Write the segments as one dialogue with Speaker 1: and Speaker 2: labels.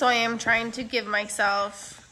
Speaker 1: So I am trying to give myself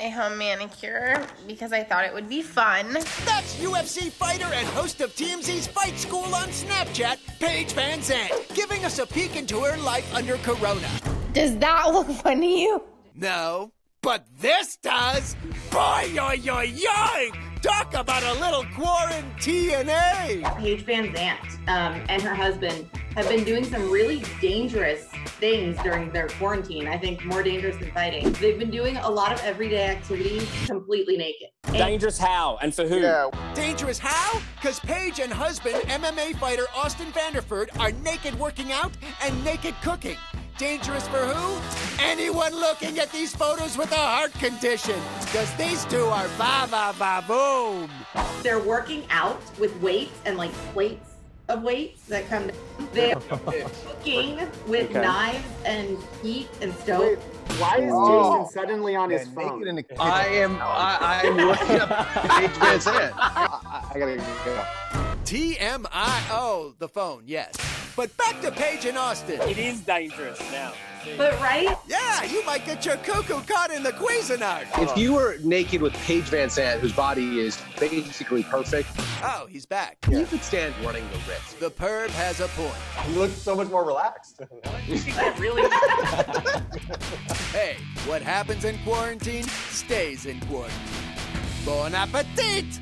Speaker 1: a home manicure because I thought it would be fun.
Speaker 2: That's UFC fighter and host of TMZ's Fight School on Snapchat, Paige VanZant, giving us a peek into her life under Corona.
Speaker 1: Does that look fun to you?
Speaker 2: No, but this does. Boy, yo, yo, yo! Talk about a little quarantine, eh?
Speaker 3: Paige VanZant um, and her husband have been doing some really dangerous things during their quarantine. I think more dangerous than fighting. They've been doing a lot of everyday activities completely naked.
Speaker 4: Dangerous how and for who? Yeah.
Speaker 2: Dangerous how? Because Paige and husband, MMA fighter Austin Vanderford, are naked working out and naked cooking. Dangerous for who? Anyone looking at these photos with a heart condition. Because these two are ba ba ba boom.
Speaker 3: They're working out with weights and like plates of weights that come down. They're cooking with okay. knives and heat and stove. Wait,
Speaker 5: why is oh. Jason suddenly on his phone?
Speaker 6: I am I, I'm looking up Paige VanZant. I, I gotta go.
Speaker 2: TMIO, the phone, yes. But back to Paige and Austin.
Speaker 4: It is dangerous now.
Speaker 3: But right?
Speaker 2: Yeah, you might get your cuckoo caught in the Cuisinart.
Speaker 6: If you were naked with Paige VanZant, whose body is basically perfect.
Speaker 2: Oh, he's back.
Speaker 6: Yeah. You could stand running the risk.
Speaker 2: The perv has a point.
Speaker 5: You look so much more relaxed.
Speaker 3: really?
Speaker 2: hey, what happens in quarantine stays in quarantine. Bon appetit!